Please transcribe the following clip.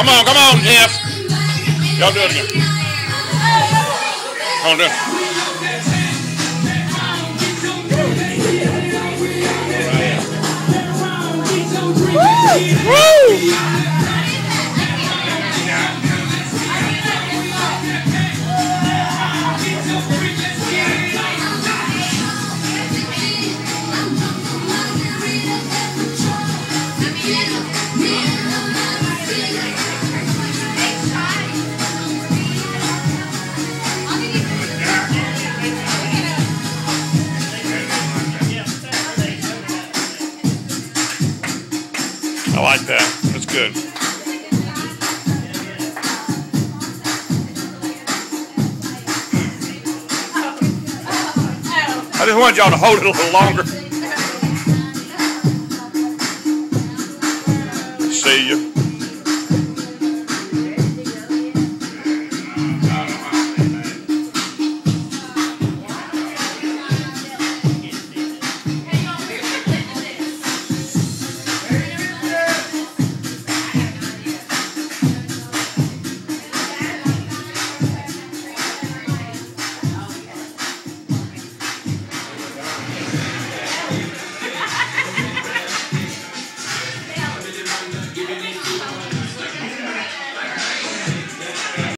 Come on, come on, Jeff. Y'all do it again. Come on, do it. Woo! I like that. That's good. I just wanted y'all to hold it a little longer. See you.